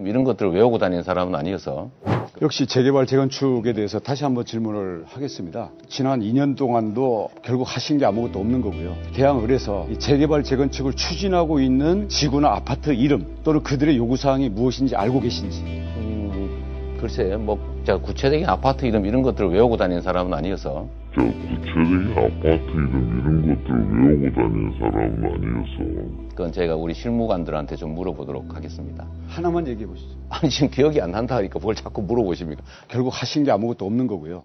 이런 것들을 외우고 다니는 사람은 아니어서 역시 재개발 재건축에 대해서 다시 한번 질문을 하겠습니다. 지난 2년 동안도 결국 하신 게 아무것도 없는 거고요. 대항을에서 이 재개발 재건축을 추진하고 있는 지구나 아파트 이름 또는 그들의 요구 사항이 무엇인지 알고 계신지 음, 글쎄 뭐 제가 구체적인 아파트 이름 이런 것들을 외우고 다니는 사람은 아니어서 저 구체적인 아파트 이름 이런 것들을 외우고 다니는 사람은 아니어서 그건 제가 우리 실무관들한테 좀 물어보도록 하겠습니다. 하나만 얘기해 보시죠. 아니 지금 기억이 안 난다 하니까 뭘 자꾸 물어보십니까? 결국 하신 게 아무것도 없는 거고요.